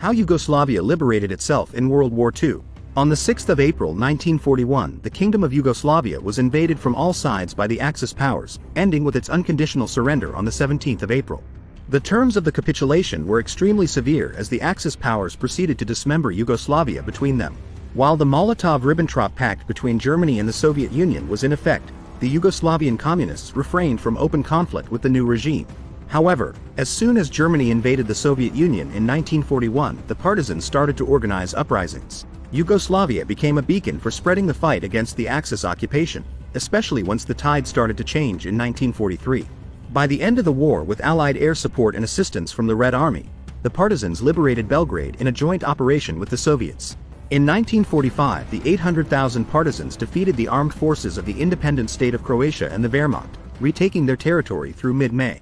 How Yugoslavia liberated itself in World War II. On the 6th of April 1941, the Kingdom of Yugoslavia was invaded from all sides by the Axis powers, ending with its unconditional surrender on the 17th of April. The terms of the capitulation were extremely severe as the Axis powers proceeded to dismember Yugoslavia between them. While the Molotov-Ribbentrop Pact between Germany and the Soviet Union was in effect, the Yugoslavian communists refrained from open conflict with the new regime. However, as soon as Germany invaded the Soviet Union in 1941, the partisans started to organize uprisings. Yugoslavia became a beacon for spreading the fight against the Axis occupation, especially once the tide started to change in 1943. By the end of the war with Allied air support and assistance from the Red Army, the partisans liberated Belgrade in a joint operation with the Soviets. In 1945 the 800,000 partisans defeated the armed forces of the independent state of Croatia and the Wehrmacht, retaking their territory through mid-May.